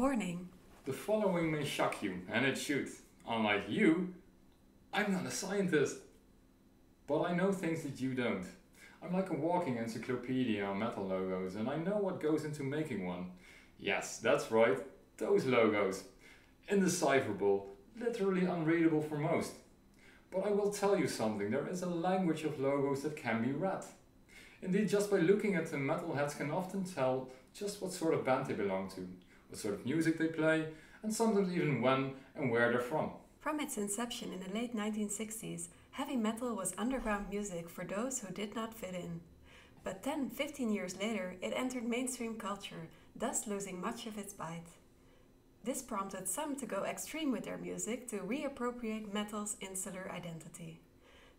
Warning The following may shock you, and it should. Unlike you, I'm not a scientist. But I know things that you don't. I'm like a walking encyclopedia on metal logos, and I know what goes into making one. Yes, that's right, those logos. Indecipherable, literally unreadable for most. But I will tell you something, there is a language of logos that can be read. Indeed, just by looking at them, metalheads can often tell just what sort of band they belong to, what sort of music they play, and sometimes even when and where they're from. From its inception in the late 1960s, heavy metal was underground music for those who did not fit in. But 10, 15 years later, it entered mainstream culture, thus losing much of its bite. This prompted some to go extreme with their music to reappropriate metal's insular identity.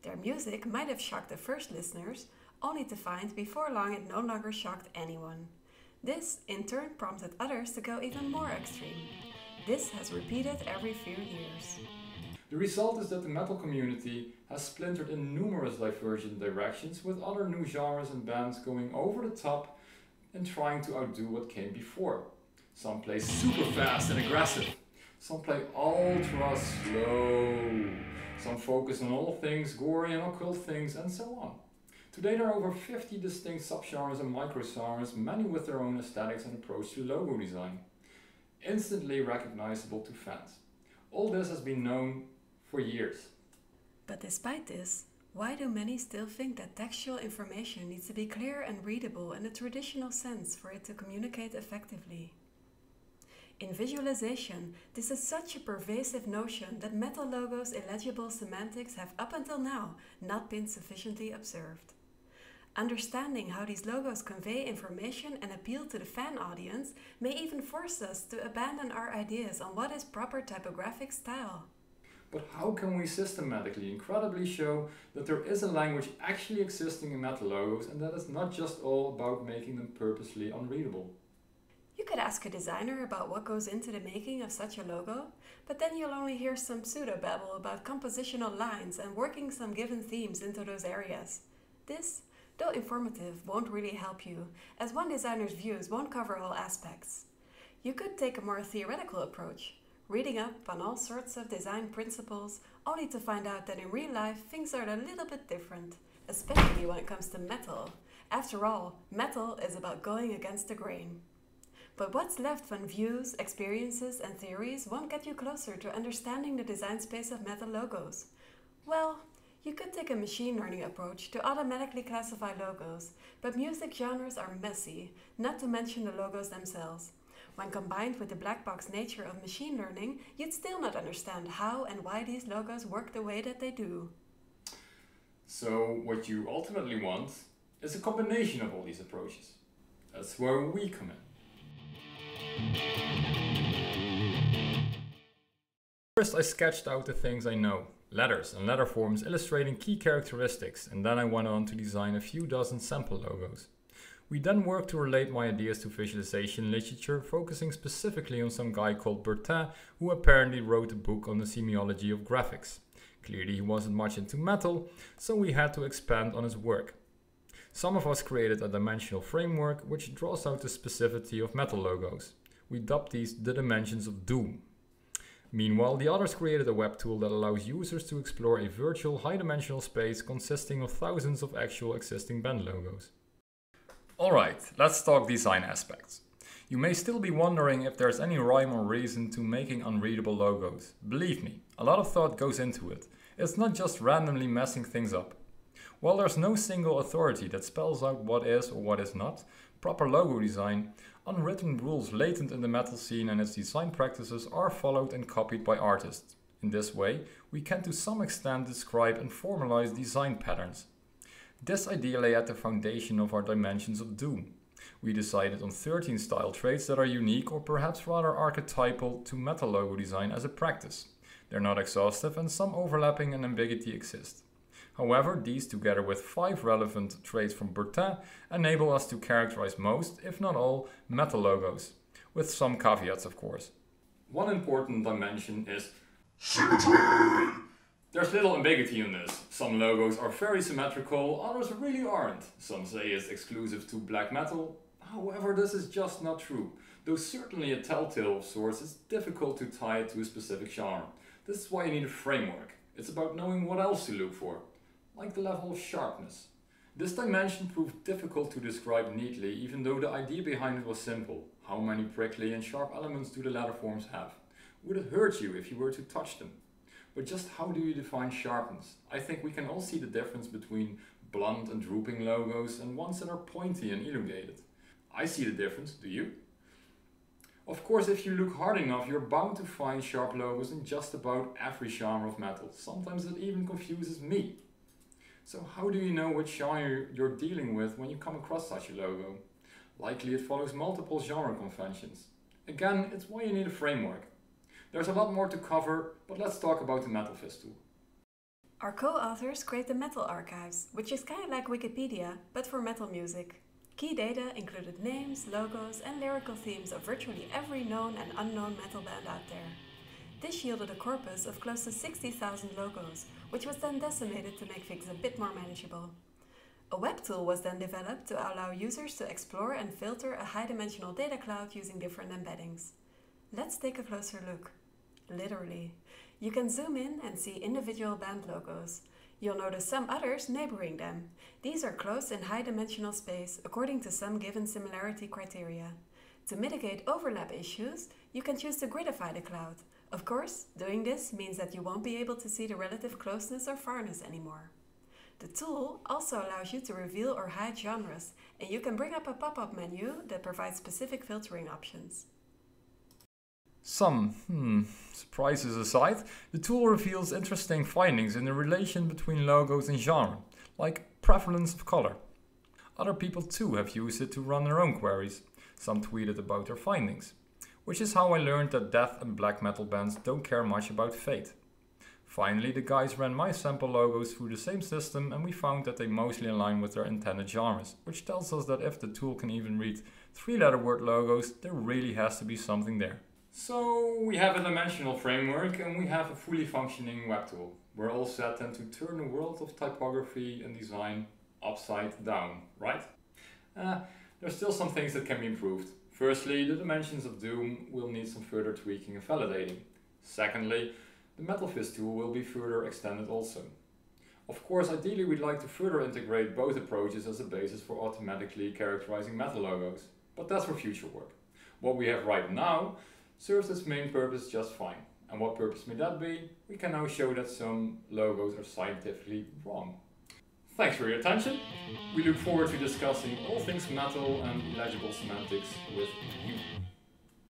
Their music might have shocked the first listeners, only to find before long it no longer shocked anyone. This, in turn, prompted others to go even more extreme. This has repeated every few years. The result is that the metal community has splintered in numerous divergent directions, with other new genres and bands going over the top and trying to outdo what came before. Some play super fast and aggressive, some play ultra slow, some focus on all things gory and occult things, and so on. Today there are over 50 distinct subgenres and microgenres, many with their own aesthetics and approach to logo design. Instantly recognizable to fans. All this has been known for years. But despite this, why do many still think that textual information needs to be clear and readable in the traditional sense for it to communicate effectively? In visualization, this is such a pervasive notion that metal logos' illegible semantics have up until now not been sufficiently observed. Understanding how these logos convey information and appeal to the fan audience may even force us to abandon our ideas on what is proper typographic style. But how can we systematically, incredibly show that there is a language actually existing in metal logos and that it's not just all about making them purposely unreadable? You could ask a designer about what goes into the making of such a logo, but then you'll only hear some pseudo babble about compositional lines and working some given themes into those areas. This though informative, won't really help you, as one designer's views won't cover all aspects. You could take a more theoretical approach, reading up on all sorts of design principles, only to find out that in real life things are a little bit different, especially when it comes to metal. After all, metal is about going against the grain. But what's left when views, experiences, and theories won't get you closer to understanding the design space of metal logos? Well, you could take a machine learning approach to automatically classify logos, but music genres are messy, not to mention the logos themselves. When combined with the black box nature of machine learning, you'd still not understand how and why these logos work the way that they do. So, what you ultimately want is a combination of all these approaches. That's where we come in. First, I sketched out the things I know letters and letter forms illustrating key characteristics, and then I went on to design a few dozen sample logos. We then worked to relate my ideas to visualization literature, focusing specifically on some guy called Bertin, who apparently wrote a book on the semiology of graphics. Clearly, he wasn't much into metal, so we had to expand on his work. Some of us created a dimensional framework which draws out the specificity of metal logos. We dubbed these the dimensions of doom. Meanwhile, the others created a web tool that allows users to explore a virtual high-dimensional space consisting of thousands of actual existing band logos. Alright, let's talk design aspects. You may still be wondering if there's any rhyme or reason to making unreadable logos. Believe me, a lot of thought goes into it. It's not just randomly messing things up. While there's no single authority that spells out what is or what is not, proper logo design, unwritten rules latent in the metal scene and its design practices are followed and copied by artists. In this way, we can to some extent describe and formalize design patterns. This idea lay at the foundation of our dimensions of doom. We decided on 13 style traits that are unique or perhaps rather archetypal to metal logo design as a practice. They're not exhaustive and some overlapping and ambiguity exist. However, these together with five relevant traits from Bertin enable us to characterize most, if not all, metal logos, with some caveats of course. One important dimension is symmetry. There's little ambiguity in this. Some logos are very symmetrical, others really aren't. Some say it's exclusive to black metal. However, this is just not true. Though certainly a telltale of sorts, it's difficult to tie it to a specific genre. This is why you need a framework. It's about knowing what else to look for, like the level of sharpness. This dimension proved difficult to describe neatly, even though the idea behind it was simple. How many prickly and sharp elements do the letterforms have? Would it hurt you if you were to touch them? But just how do you define sharpness? I think we can all see the difference between blunt and drooping logos and ones that are pointy and elongated. I see the difference, do you? Of course, if you look hard enough, you're bound to find sharp logos in just about every genre of metal. Sometimes it even confuses me. So how do you know which genre you're dealing with when you come across such a logo? Likely it follows multiple genre conventions. Again, it's why you need a framework. There's a lot more to cover, but let's talk about the Metal Fist. Our co-authors create the Metal Archives, which is kind of like Wikipedia, but for metal music. Key data included names, logos, and lyrical themes of virtually every known and unknown metal band out there. This yielded a corpus of close to 60,000 logos, which was then decimated to make things a bit more manageable. A web tool was then developed to allow users to explore and filter a high-dimensional data cloud using different embeddings. Let's take a closer look. Literally. You can zoom in and see individual band logos. You'll notice some others neighboring them. These are close in high dimensional space according to some given similarity criteria. To mitigate overlap issues, you can choose to gridify the cloud. Of course, doing this means that you won't be able to see the relative closeness or farness anymore. The tool also allows you to reveal or hide genres, and you can bring up a pop-up menu that provides specific filtering options. Some, hmm, surprises aside, the tool reveals interesting findings in the relation between logos and genre, like prevalence of color. Other people too have used it to run their own queries. Some tweeted about their findings, which is how I learned that death and black metal bands don't care much about fate. Finally, the guys ran my sample logos through the same system and we found that they mostly align with their intended genres, which tells us that if the tool can even read three letter word logos, there really has to be something there. So we have a dimensional framework and we have a fully functioning web tool. We're all set then to turn the world of typography and design upside down, right? Uh, there's still some things that can be improved. Firstly, the dimensions of Doom will need some further tweaking and validating. Secondly, the Metal Fist tool will be further extended also. Of course, ideally we'd like to further integrate both approaches as a basis for automatically characterizing metal logos, but that's for future work. What we have right now serves its main purpose just fine. And what purpose may that be? We can now show that some logos are scientifically wrong. Thanks for your attention. We look forward to discussing all things metal and legible semantics with you.